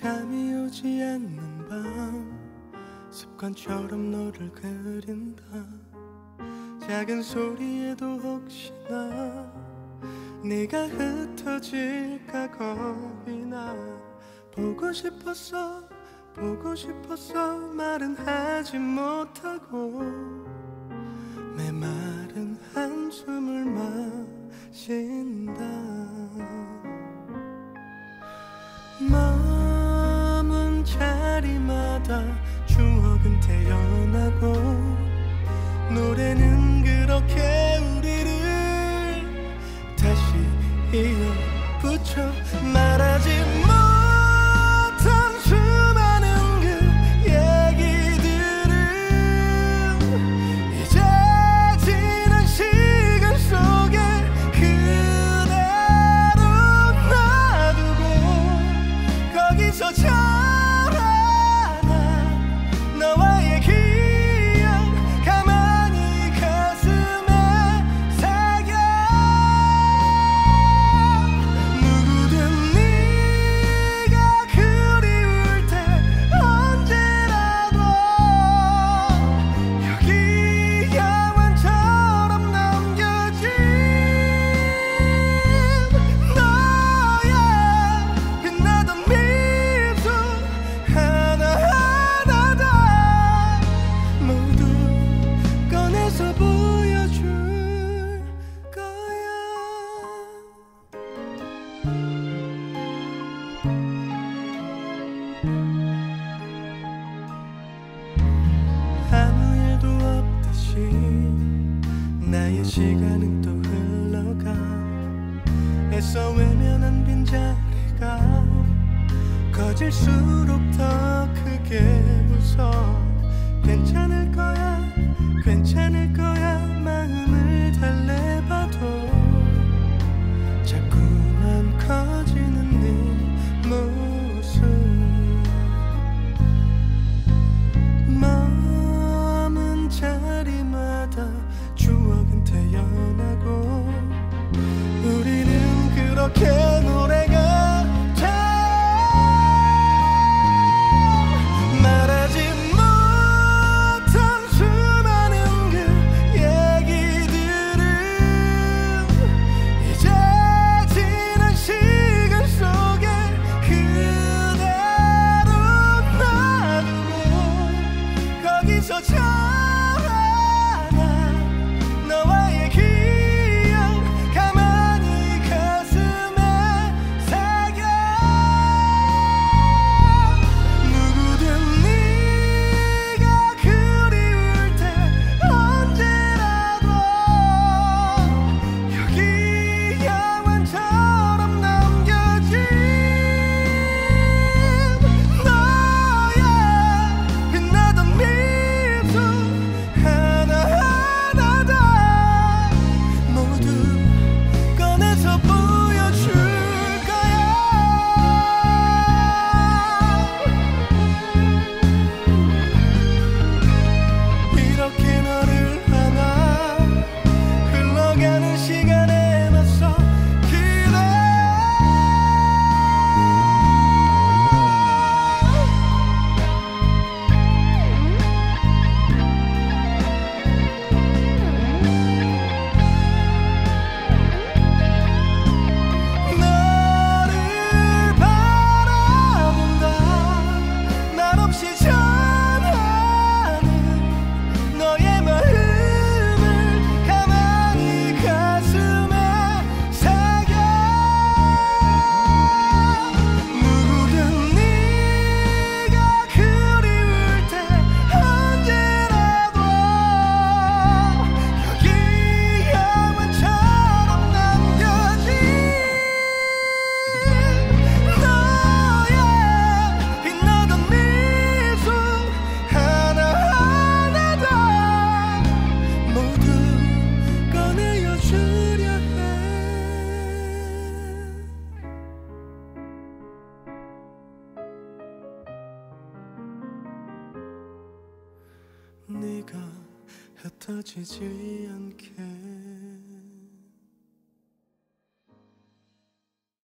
잠이 오지 않는 밤 습관처럼 너를 그린다. 작은 소리에도 혹시나 네가 흩어질까 겁이 나. 보고 싶었어 보고 싶었어 말은 하지 못하고. 메마른 한숨을 마신다 태어나고 노래는 그렇게 우리를 다시 이어붙여 말 나의 시간은 또 흘러가. 애써 외면한 빈자리가 커질수록 더 크게 웃어 괜찮을 거야 괜찮을 거야 마음을 달래봐도. 자꾸만 커지는 네 모습. 머문 자리마다 태어나고 우리는 그렇게 네가 흩어지지 않게